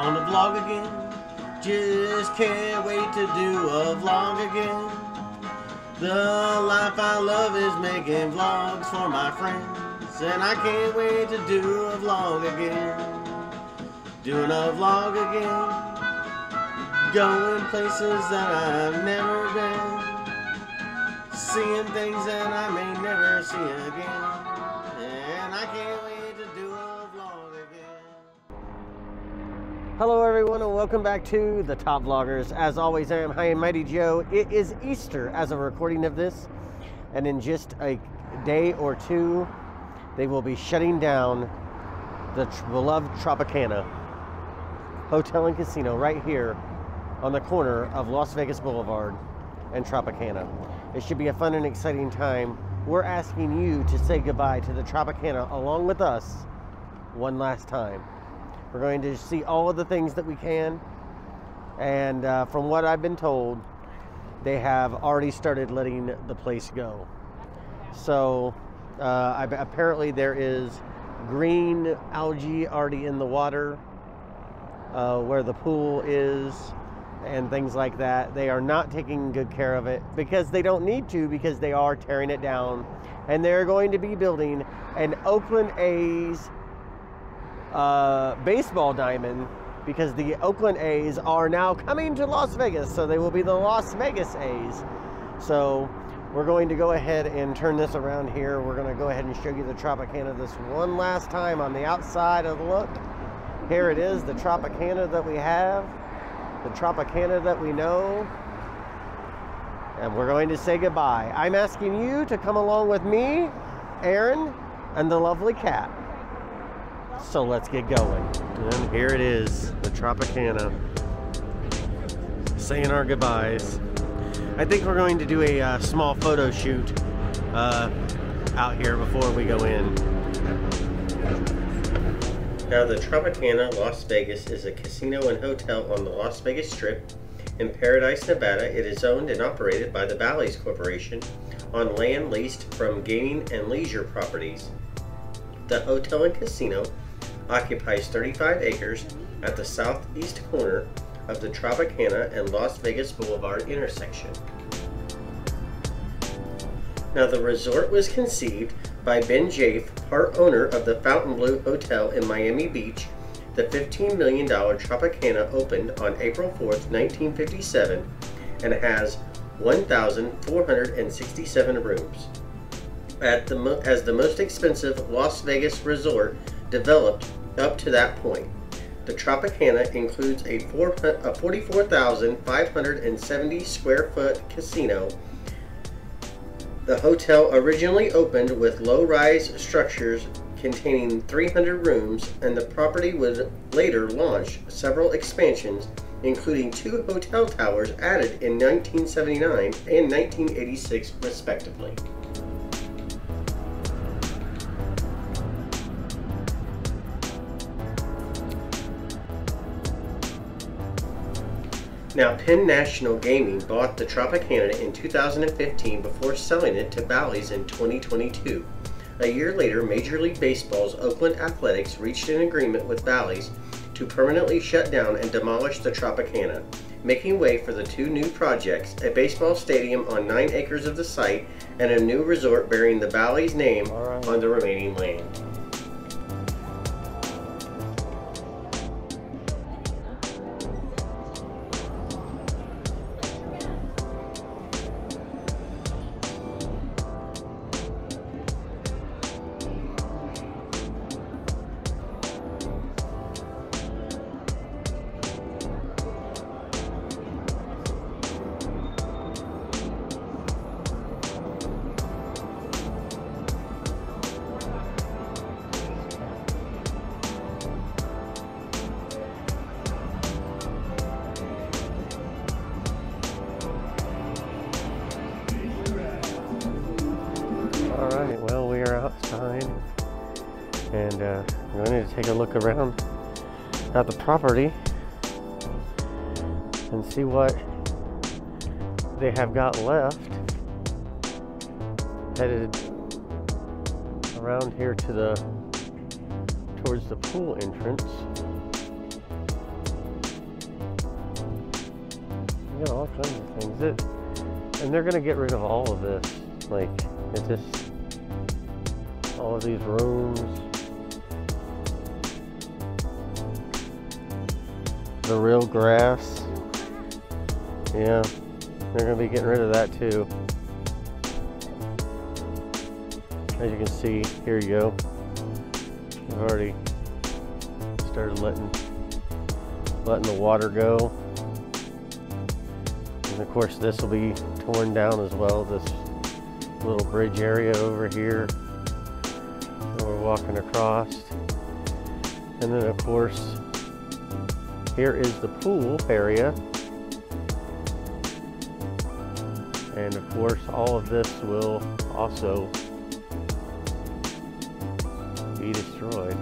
on the vlog again. Just can't wait to do a vlog again. The life I love is making vlogs for my friends. And I can't wait to do a vlog again. Doing a vlog again. Going places that I've never been. Seeing things that I may never see again. Hello, everyone, and welcome back to the Top Vloggers. As always, I am High and Mighty Joe. It is Easter as a recording of this, and in just a day or two, they will be shutting down the beloved Tropicana Hotel and Casino right here on the corner of Las Vegas Boulevard and Tropicana. It should be a fun and exciting time. We're asking you to say goodbye to the Tropicana along with us one last time. We're going to see all of the things that we can. And uh, from what I've been told, they have already started letting the place go. So uh, apparently there is green algae already in the water uh, where the pool is and things like that. They are not taking good care of it because they don't need to because they are tearing it down and they're going to be building an Oakland A's uh, baseball diamond because the Oakland A's are now coming to Las Vegas, so they will be the Las Vegas A's. So we're going to go ahead and turn this around here. We're going to go ahead and show you the Tropicana this one last time on the outside of the look. Here it is, the Tropicana that we have, the Tropicana that we know. And we're going to say goodbye. I'm asking you to come along with me, Aaron, and the lovely Kat. So let's get going. And here it is, the Tropicana. Saying our goodbyes. I think we're going to do a uh, small photo shoot uh, out here before we go in. Now, the Tropicana Las Vegas is a casino and hotel on the Las Vegas Strip in Paradise, Nevada. It is owned and operated by the Bally's Corporation on land leased from gaming and leisure properties. The hotel and casino occupies 35 acres at the southeast corner of the Tropicana and Las Vegas Boulevard intersection. Now, the resort was conceived by Ben Jaffe, part owner of the Fontainebleau Hotel in Miami Beach. The $15 million Tropicana opened on April 4th, 1957, and has 1,467 rooms. At the as the most expensive Las Vegas resort developed up to that point. The Tropicana includes a, four, a 44,570 square foot casino. The hotel originally opened with low rise structures containing 300 rooms, and the property would later launch several expansions, including two hotel towers added in 1979 and 1986, respectively. Now, Penn National Gaming bought the Tropicana in 2015 before selling it to Bally's in 2022. A year later, Major League Baseball's Oakland Athletics reached an agreement with Bally's to permanently shut down and demolish the Tropicana, making way for the two new projects a baseball stadium on nine acres of the site and a new resort bearing the Bally's name right. on the remaining land. And need to take a look around at the property and see what they have got left. Headed around here to the towards the pool entrance. You got all kinds of things. It, and they're gonna get rid of all of this. Like it just all of these rooms. The real grass. Yeah. They're gonna be getting rid of that too. As you can see, here you go. I've already started letting letting the water go. And of course this will be torn down as well, this little bridge area over here that we're walking across. And then of course here is the pool area. And of course all of this will also be destroyed.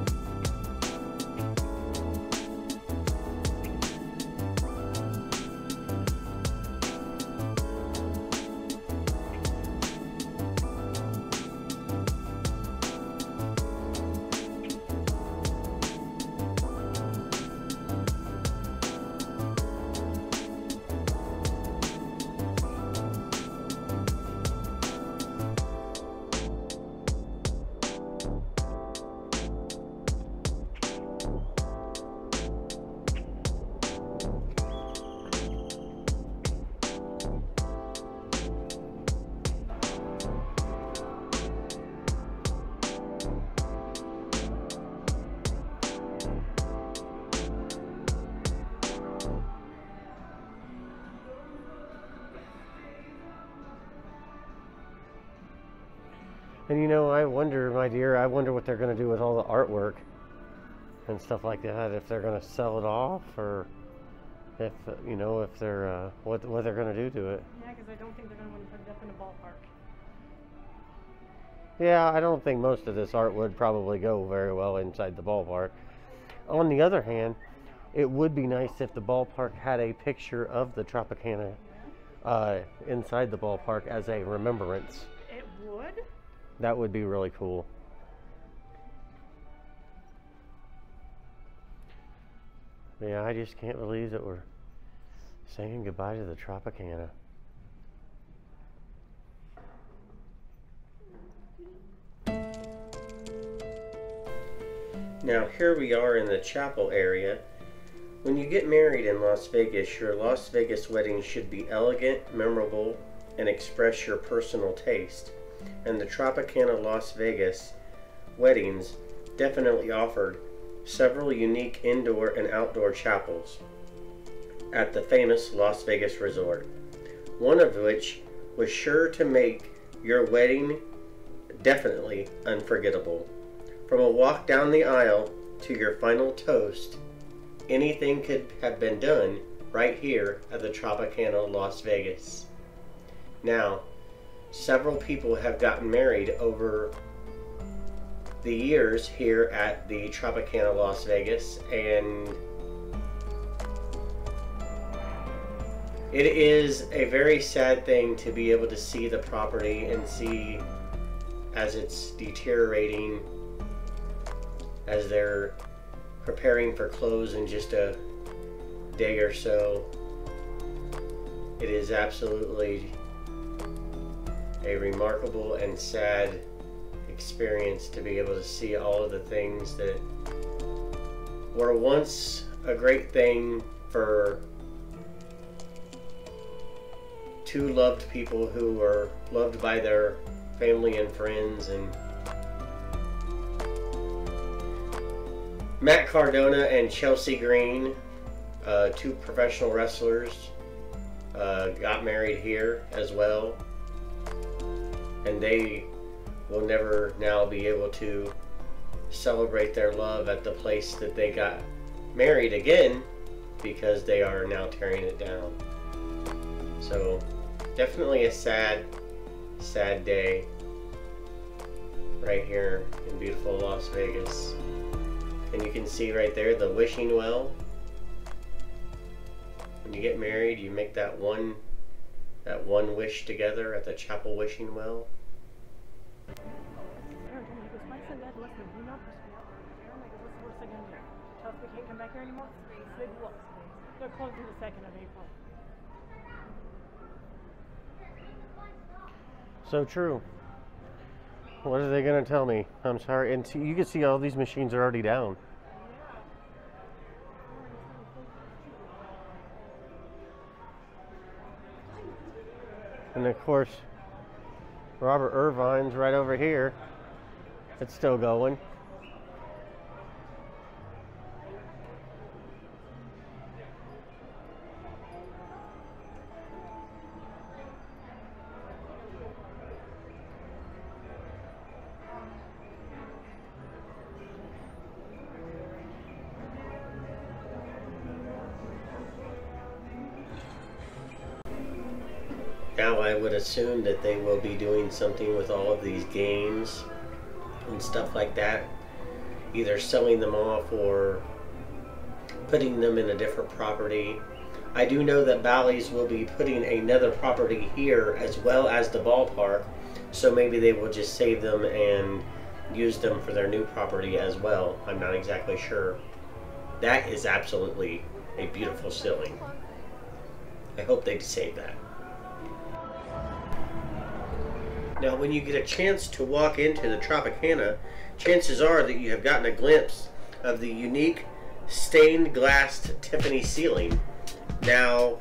And you know, I wonder, my dear, I wonder what they're going to do with all the artwork and stuff like that. If they're going to sell it off, or if you know, if they're uh, what what they're going to do to it. Yeah, because I don't think they're going to want to put it up in a ballpark. Yeah, I don't think most of this art would probably go very well inside the ballpark. On the other hand, it would be nice if the ballpark had a picture of the Tropicana uh, inside the ballpark as a remembrance. It would? That would be really cool. Yeah, I just can't believe that we're saying goodbye to the Tropicana. Now, here we are in the chapel area. When you get married in Las Vegas, your Las Vegas wedding should be elegant, memorable, and express your personal taste. And the Tropicana Las Vegas weddings definitely offered several unique indoor and outdoor chapels at the famous Las Vegas resort. One of which was sure to make your wedding definitely unforgettable. From a walk down the aisle to your final toast, anything could have been done right here at the Tropicana Las Vegas. Now, several people have gotten married over the years here at the Tropicana Las Vegas, and it is a very sad thing to be able to see the property and see as it's deteriorating as they're preparing for close in just a day or so. It is absolutely a remarkable and sad experience to be able to see all of the things that were once a great thing for two loved people who were loved by their family and friends and Matt Cardona and Chelsea Green, uh, two professional wrestlers, uh, got married here as well. And they will never now be able to celebrate their love at the place that they got married again because they are now tearing it down. So, definitely a sad, sad day right here in beautiful Las Vegas. And you can see right there the wishing well. When you get married, you make that one that one wish together at the chapel wishing well. can't come back here anymore? They They're closing the 2nd of April. So true. What are they going to tell me? I'm sorry. And see, you can see all these machines are already down. And of course, Robert Irvine's right over here. It's still going. Now I would assume that they will be doing something with all of these games and stuff like that. Either selling them off or putting them in a different property. I do know that Bally's will be putting another property here as well as the ballpark, so maybe they will just save them and use them for their new property as well. I'm not exactly sure. That is absolutely a beautiful ceiling. I hope they save that. Now, when you get a chance to walk into the Tropicana, chances are that you have gotten a glimpse of the unique stained glass Tiffany ceiling. Now,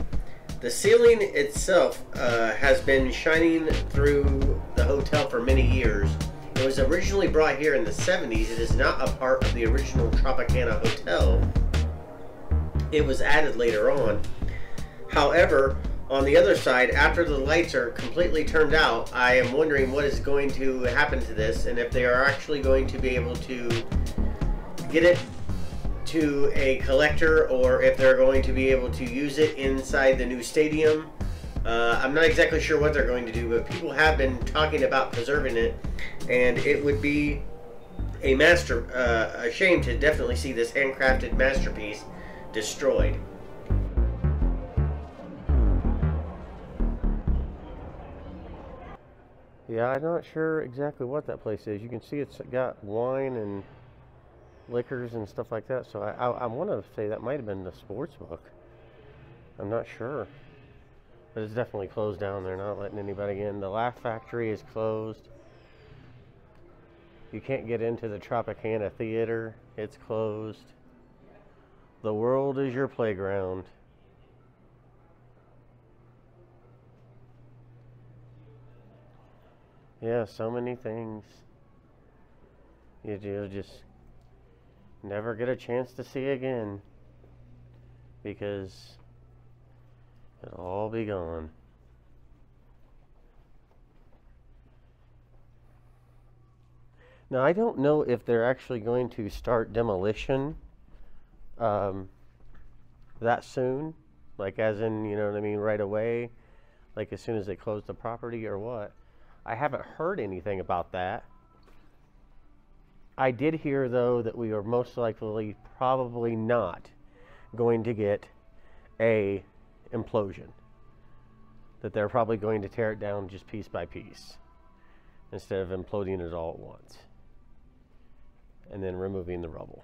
the ceiling itself uh, has been shining through the hotel for many years. It was originally brought here in the 70s. It is not a part of the original Tropicana Hotel. It was added later on. However, on the other side, after the lights are completely turned out, I am wondering what is going to happen to this and if they are actually going to be able to get it to a collector or if they're going to be able to use it inside the new stadium. Uh, I'm not exactly sure what they're going to do, but people have been talking about preserving it, and it would be a master, uh, a shame to definitely see this handcrafted masterpiece destroyed. Yeah, I'm not sure exactly what that place is. You can see it's got wine and liquors and stuff like that. So I, I, I want to say that might have been the sports book. I'm not sure. But it's definitely closed down. They're not letting anybody in. The Laugh Factory is closed. You can't get into the Tropicana Theater. It's closed. The world is your playground. Yeah, so many things. You do just never get a chance to see again because it'll all be gone. Now, I don't know if they're actually going to start demolition um, that soon, like as in, you know what I mean, right away, like as soon as they close the property or what. I haven't heard anything about that. I did hear, though, that we are most likely probably not going to get a implosion. That they're probably going to tear it down just piece by piece instead of imploding it all at once and then removing the rubble.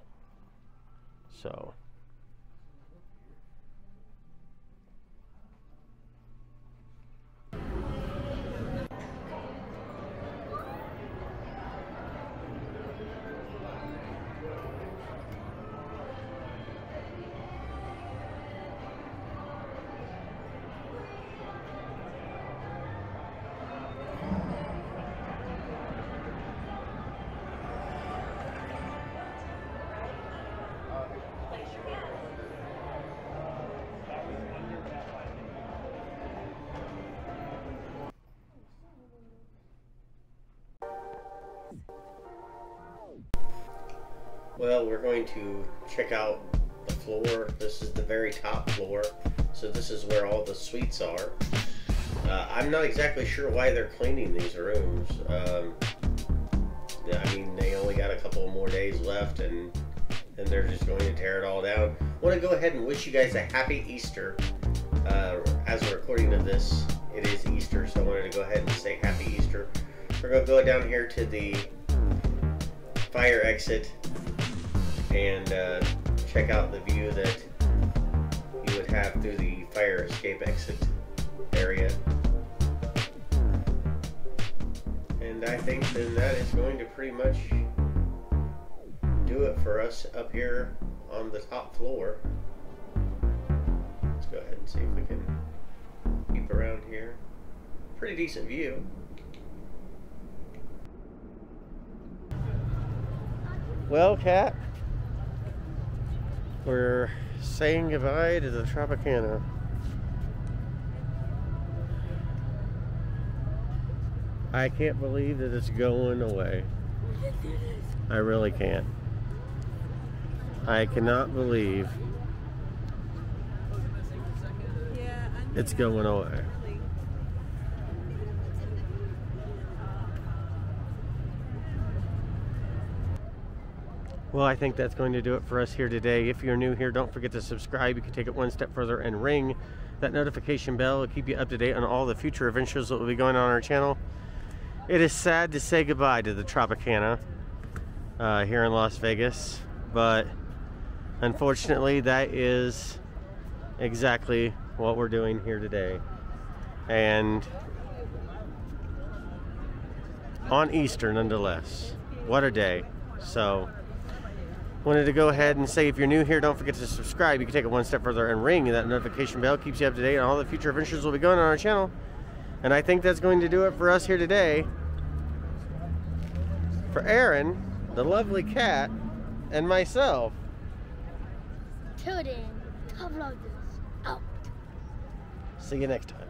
So. Well, we're going to check out the floor. This is the very top floor. So this is where all the suites are. Uh, I'm not exactly sure why they're cleaning these rooms. Um, I mean, they only got a couple more days left and then they're just going to tear it all down. I want to go ahead and wish you guys a happy Easter. Uh, as a recording of this, it is Easter, so I wanted to go ahead and say happy Easter. We're going to go down here to the fire exit and uh, check out the view that you would have through the fire escape exit area. And I think then that is going to pretty much do it for us up here on the top floor. Let's go ahead and see if we can peep around here. Pretty decent view. Well, Kat, we're saying goodbye to the Tropicana. I can't believe that it's going away. I really can't. I cannot believe it's going away. Well, I think that's going to do it for us here today. If you're new here, don't forget to subscribe. You can take it one step further and ring that notification bell. It'll keep you up to date on all the future adventures that will be going on our channel. It is sad to say goodbye to the Tropicana uh, here in Las Vegas, but unfortunately, that is exactly what we're doing here today. And on Easter, nonetheless. What a day. So, wanted to go ahead and say if you're new here, don't forget to subscribe. You can take it one step further and ring that notification bell. Keeps you up to date on all the future adventures will be going on our channel. And I think that's going to do it for us here today. For Aaron, the lovely Kat, and myself. Till then, top vloggers out. See you next time.